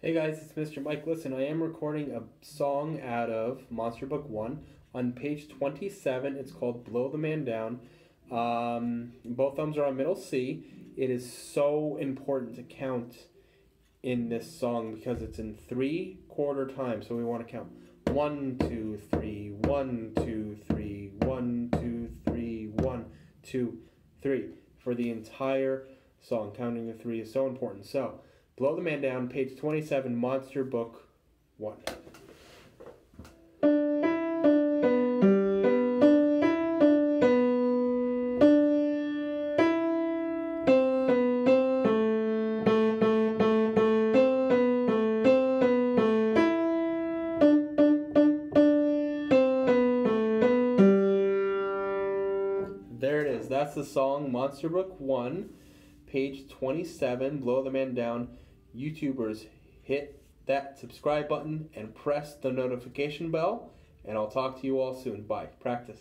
Hey guys, it's Mr. Mike. Listen, I am recording a song out of Monster Book 1. On page 27, it's called Blow the Man Down. Um, both thumbs are on middle C. It is so important to count in this song because it's in three quarter time. So we want to count one, two, three, one, two, three, one, two, three, one, two, three for the entire song. Counting the three is so important. So, Blow the Man Down, page 27, Monster Book 1. There it is. That's the song Monster Book 1, page 27, Blow the Man Down. YouTubers, hit that subscribe button and press the notification bell, and I'll talk to you all soon. Bye. Practice.